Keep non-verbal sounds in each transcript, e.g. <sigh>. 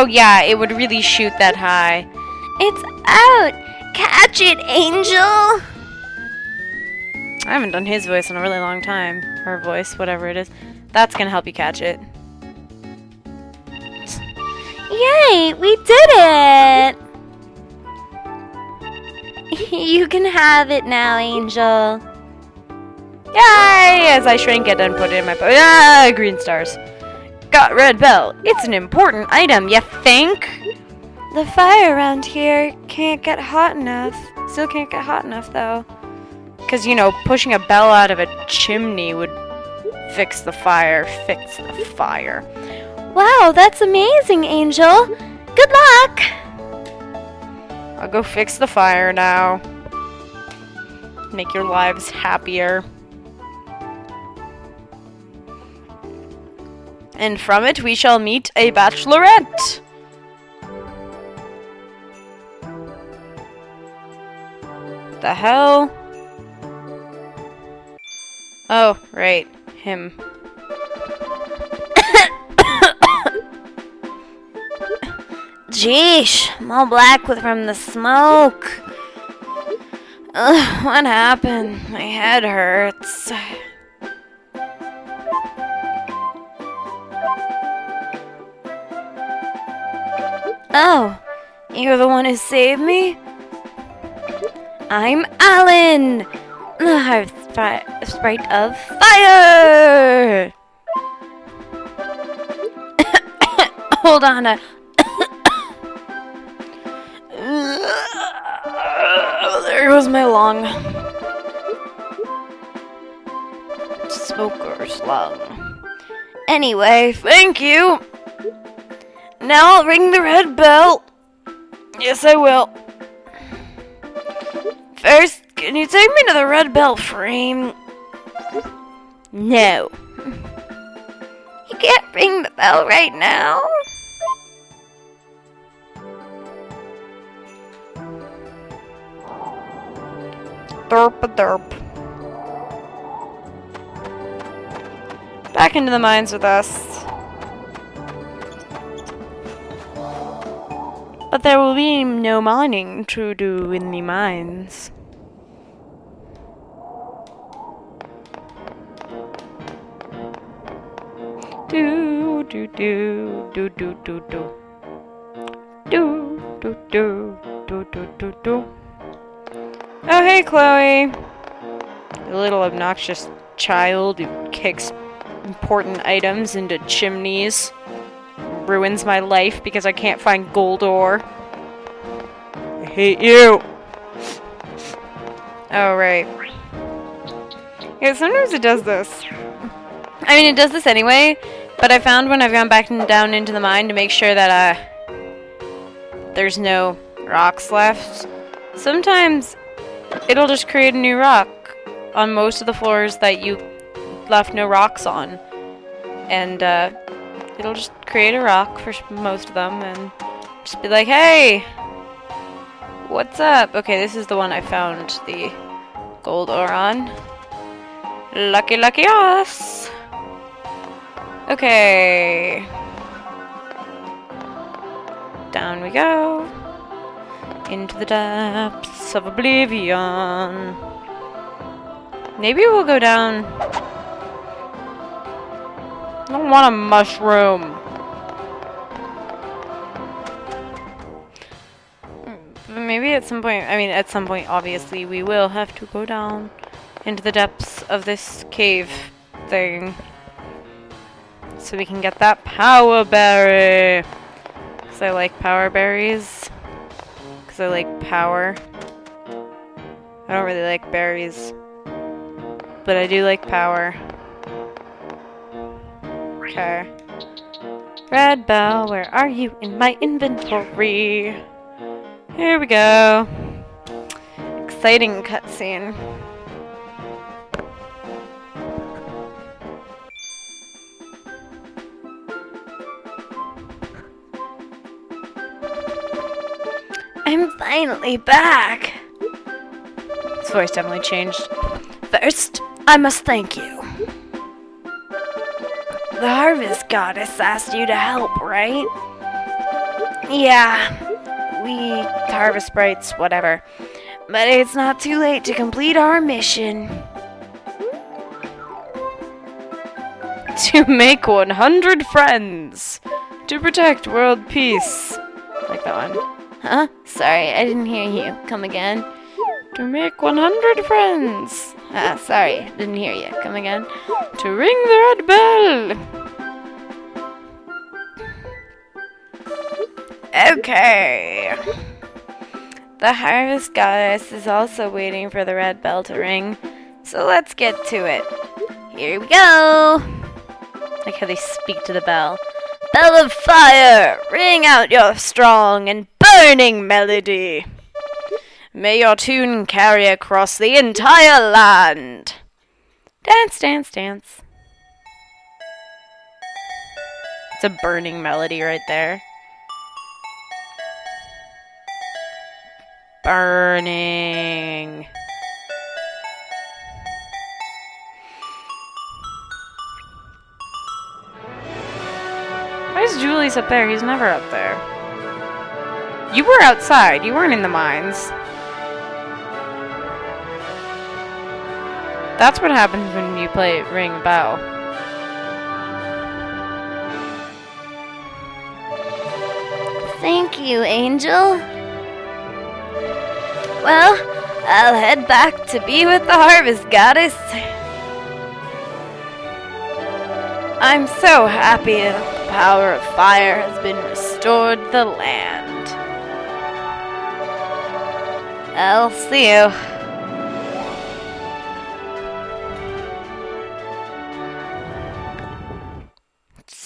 Oh yeah, it would really shoot that high. It's out! Catch it, Angel! I haven't done his voice in a really long time. Her voice, whatever it is. That's gonna help you catch it. Yay! We did it! <laughs> you can have it now, Angel. Yay! As I shrink it and put it in my pocket. Ah, green stars. Got red bell. It's an important item, you think? The fire around here can't get hot enough. Still can't get hot enough, though. Because, you know, pushing a bell out of a chimney would fix the fire. Fix the fire. Wow, that's amazing, Angel. Good luck! I'll go fix the fire now. Make your lives happier. And from it we shall meet a bachelorette. The hell? Oh, right. Him. Jeesh, I'm all black with from the smoke. Ugh, what happened? My head hurts. Oh, you're the one who saved me? I'm Alan, the heart sprite of fire! <coughs> Hold on, <coughs> there goes my lung. Smoker's lung. Anyway, Thank you. Now I'll ring the red bell. Yes, I will. First, can you take me to the red bell frame? no. You can't ring the bell right now. Derp a derp. Back into the mines with us. But there will be no mining to do in the mines. Do do do do do do do do do do do do do do. Oh hey Chloe, you little obnoxious child who kicks important items into chimneys, ruins my life because I can't find gold ore. I hate you. Oh right. Yeah, sometimes it does this. I mean, it does this anyway, but I found when I've gone back and down into the mine to make sure that uh, there's no rocks left. Sometimes it'll just create a new rock on most of the floors that you left no rocks on. And uh, it'll just create a rock for most of them and just be like, hey, what's up? Okay, this is the one I found the gold ore on. Lucky, lucky us! Okay. Down we go. Into the depths of oblivion. Maybe we'll go down. I don't want a mushroom. But maybe at some point, I mean, at some point, obviously, we will have to go down into the depths of this cave thing. So we can get that power berry. Because I like power berries. Because I like power. I don't really like berries. But I do like power. Okay. Red bell, where are you in my inventory? Here we go. Exciting cutscene. I'm finally back. His voice definitely changed. First, I must thank you. The harvest goddess asked you to help, right? Yeah, we harvest sprites, whatever. But it's not too late to complete our mission. <laughs> To make 100 friends. To protect world peace. Like that one. Huh? Sorry, I didn't hear you. Come again. To make 100 friends. Ah, sorry, didn't hear you. Come again. To ring the red bell. Okay. The harvest goddess is also waiting for the red bell to ring, so let's get to it. Here we go. Like how they speak to the bell. Bell of fire, ring out your strong and burning melody. May your tune carry across the entire land. Dance, dance, dance. It's a burning melody right there. Burning. Why is Julius up there? He's never up there. You were outside. You weren't in the mines. That's what happens when you play Ring a Bell. Thank you, Angel. Well, I'll head back to be with the harvest goddess. I'm so happy that the power of fire has been restored to the land. I'll see you.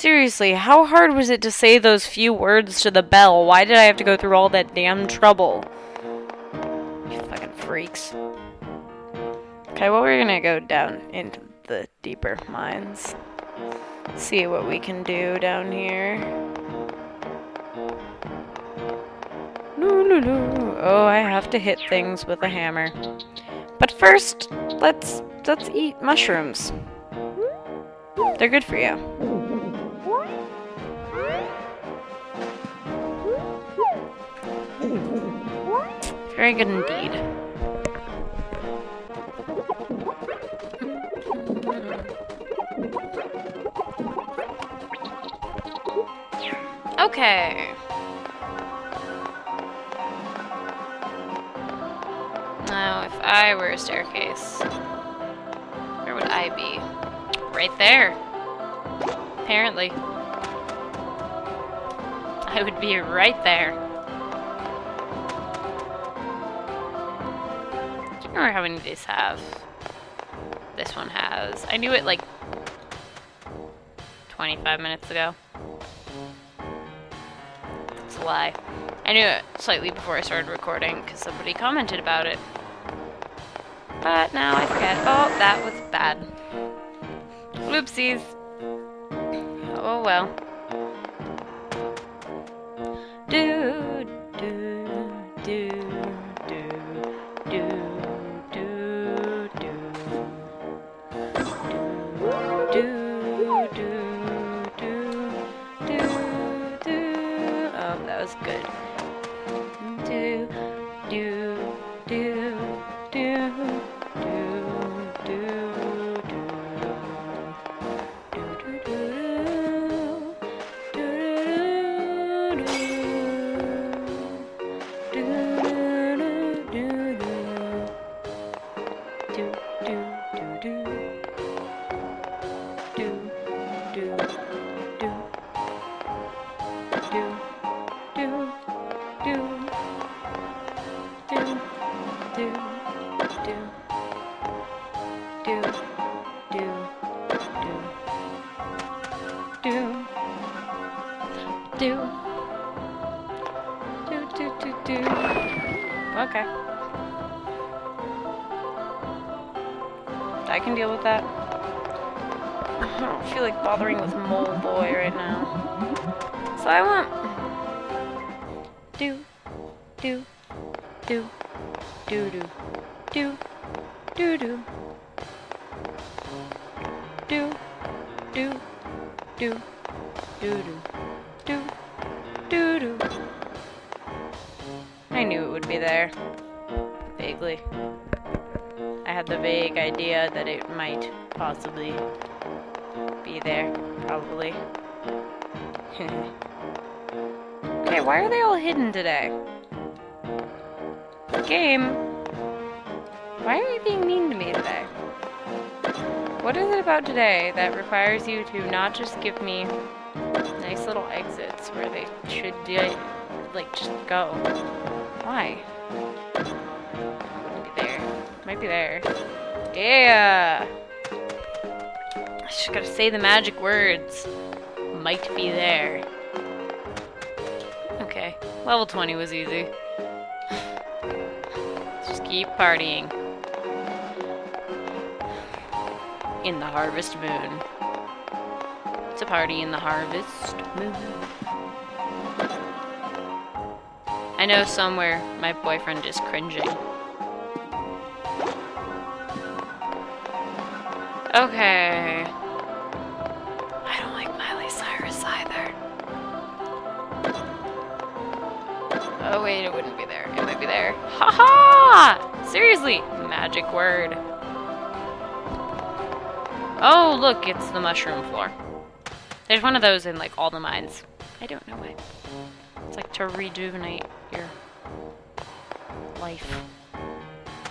Seriously, how hard was it to say those few words to the bell? Why did I have to go through all that damn trouble? You fucking freaks. Okay, well, we're gonna go down into the deeper mines. See what we can do down here. Oh, I have to hit things with a hammer. But first, let's let's eat mushrooms. They're good for you. Very good indeed. Okay. Now, if I were a staircase, where would I be? Right there. Apparently. I would be right there. I can't remember how many these have. This one has. I knew it like 25 minutes ago. It's a lie. I knew it slightly before I started recording because somebody commented about it. But now I forget. Oh, that was bad. Whoopsies. Oh well. Do, do, do. Do, do, do. Do, do, do. Do, do. Do, do, do, do. Okay. I can deal with that. I don't feel like bothering with Mole Boy right now. So I want. Do, do, do, do, do, do, do, do. Do, do, do, do, do, do, do, do. there. Vaguely. I had the vague idea that it might possibly be there. Probably. okay, why are they all hidden today? Game. Why are you being mean to me today? What is it about today that requires you to not just give me nice little exits where they should do, like, just go? Why? Wouldn't be there. Might be there. Yeah! I just gotta say the magic words. Might be there. Okay. Level 20 was easy. Keep partying. In the harvest moon. It's a party in the harvest moon. I know somewhere my boyfriend is cringing. Okay. Be there. Haha! -ha! Seriously, magic word. Oh, look, it's the mushroom floor. There's one of those in like all the mines. I don't know why. It's like to rejuvenate your life.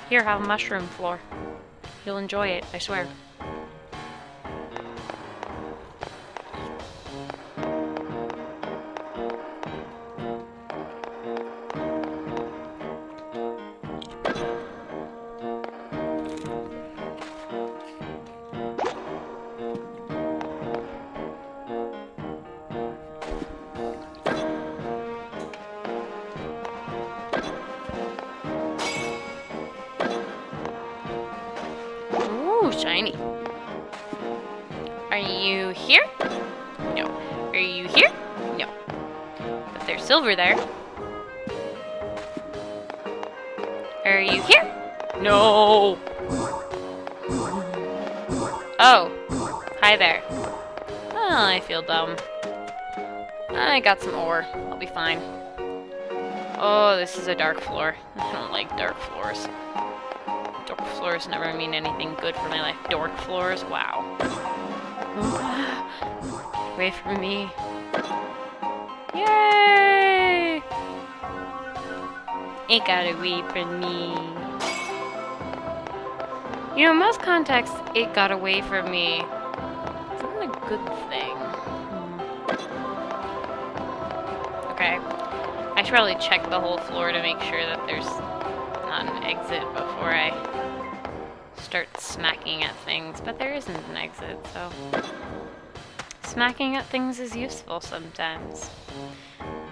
Here, have a mushroom floor. You'll enjoy it, I swear. Shiny. Are you here? No. Are you here? No. But there's silver there. Are you here? No. Oh. Hi there. Oh, I feel dumb. I got some ore. I'll be fine. Oh, this is a dark floor. <laughs> I don't like dark floors. Floors never mean anything good for my life. Dork floors? Wow. Away from me. Yay! It got away from me. You know, in most contexts, it got away from me. Isn't a good thing. Hmm. Okay. I should probably check the whole floor to make sure that there's not an exit before I start smacking at things, but there isn't an exit, so smacking at things is useful sometimes.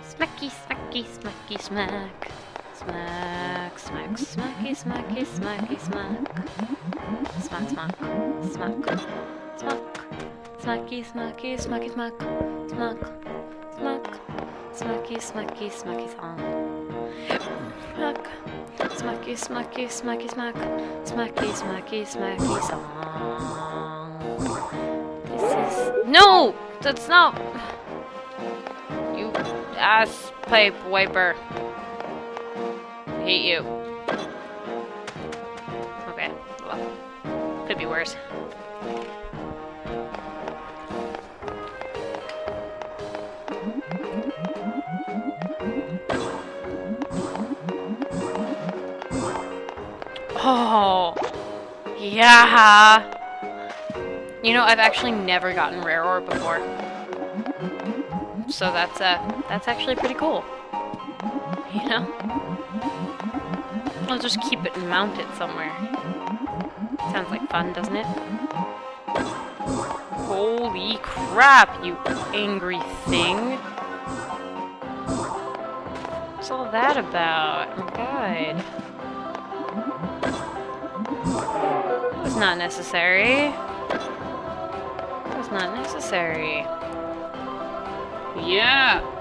Smacky, smacky, smacky, smack. Smack, smack, smacky, smacky, smacky, smack. Smack, smack, smack, smack. Smacky, smacky, smacky, smack. Smack, smack. Smacky, smacky, smacky song. Smack. Smacky, smacky, smacky, smack. Smacky, smacky, smacky song. This is. No! That's not. You ass pipe wiper. Hate you. Okay, well. Could be worse. Yeah. You know, I've actually never gotten rare ore before. So that's uh, that's actually pretty cool. You know? I'll just keep it and mount it somewhere. Sounds like fun, doesn't it? Holy crap, you angry thing. What's all that about? Oh, God. Not necessary. Was not necessary. Yeah!